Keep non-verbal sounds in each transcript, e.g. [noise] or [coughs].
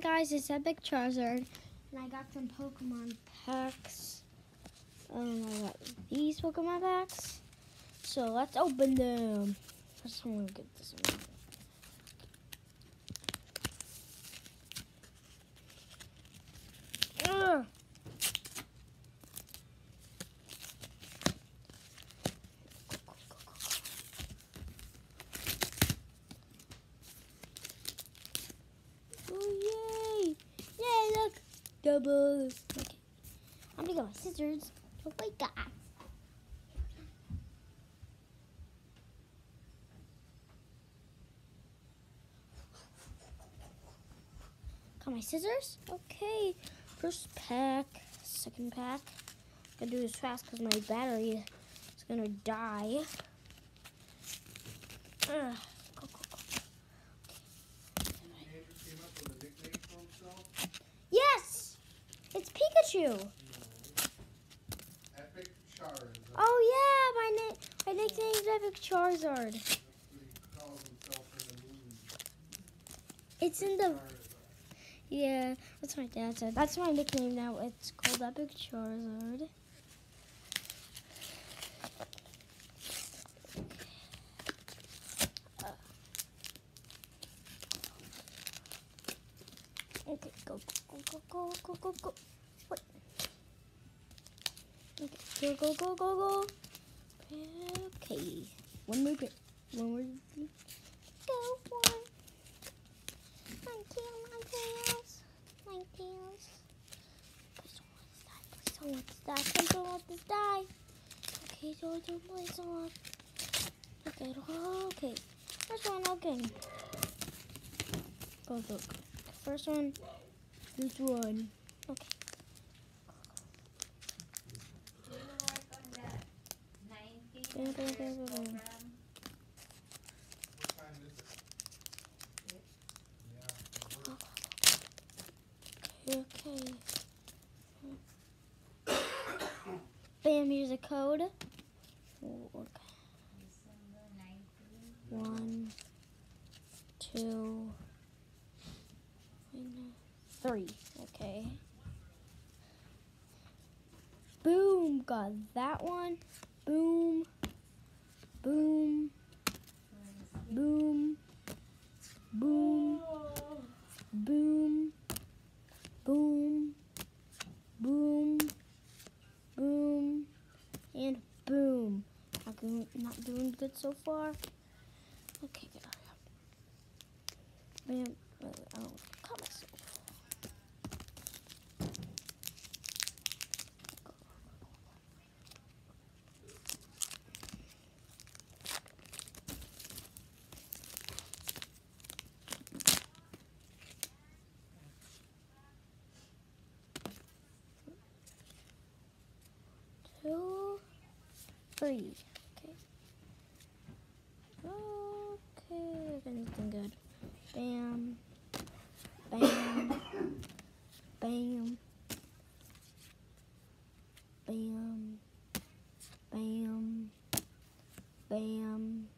Hi guys, it's Epic Charizard, and I got some Pokemon packs. I got these Pokemon packs. So let's open them. I'm gonna get this one. Ugh. Oh yay! Yay! Okay, I'm gonna go with scissors. Oh my god! Got my scissors. Okay, first pack, second pack. Gotta do this fast because my battery is gonna die. Ugh. Go, go, go. Andrew came up with a nickname for himself. Yes! It's Pikachu! Epic Charizard. Oh yeah, my name my nickname's Epic Charizard. That's what he calls himself in the movie. It's in the Charizard. yeah, that's my dad said. That's my nickname now. It's called Epic Charizard. Okay, go, go, go, go, go, go, go. Okay, go, go, go, go, go. Okay, one more bit. One more. bit. Go one. My tail, my tails, my tails. Please don't let this die. Please don't let this die. Please don't let this die. Okay, don't, don't, please don't let. Okay, okay. First one, okay. Go, go, go. First one, this one. Okay. Go, go, go, go, go. What time is it? Yeah. Okay. [coughs] Bam, here's a code. One, two, three. Okay. Boom, got that one. Boom, boom, boom, boom, boom, boom, boom, boom, and boom. Not doing, not doing good so far. Okay. Man, uh, I don't cut myself. Two, three. Okay. Okay, anything good. Bam. Bam. [coughs] Bam. Bam. Bam. Bam.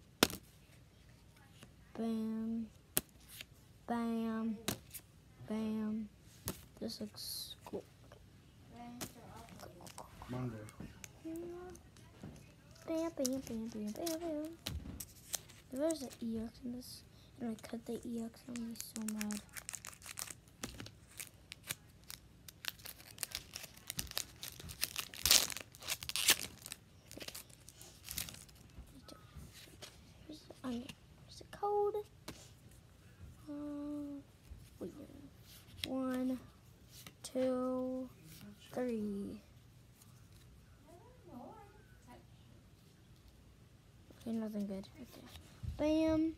Bam. Bam. Bam. This looks cool. Monday. Bam, bam, bam, bam, bam, bam. There's an EX in this, and I cut the EX, I'm gonna be so mad. Here's the, um, code. Wait, one, two, three. Okay, nothing good. Okay. Bam.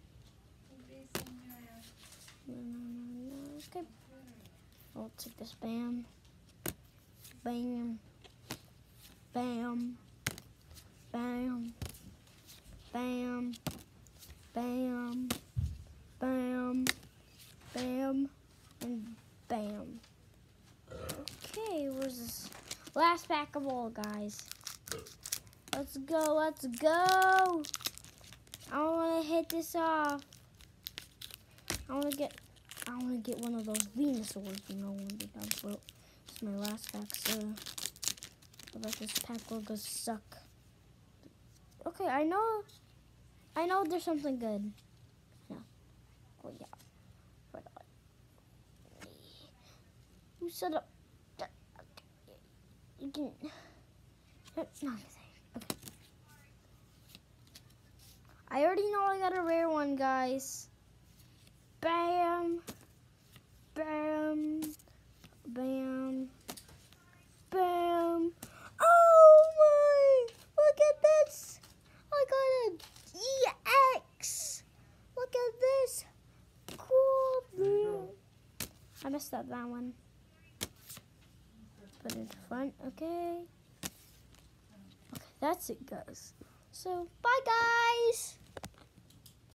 Okay. I'll take this. Bam. Bam. Bam. Bam. Bam. Bam. Bam. Bam. And bam. Okay, where's this last pack of all, guys? Let's go, let's go. I want to hit this off. I want to get, I I want to get one of those Venusaurs, you know, when they done broke. It's my last pack, so rest of this pack will go suck. Okay, I know, I know there's something good. No. Oh, yeah. Right. You set up. You can. No, no, okay. I already know I got a rare one, guys. Bam. Bam. Bam. Bam. Oh my! Look at this! I got an EX! Look at this! Cool, go. I messed up that one. Put it in front, okay? Okay, that's it, guys. So, bye, guys!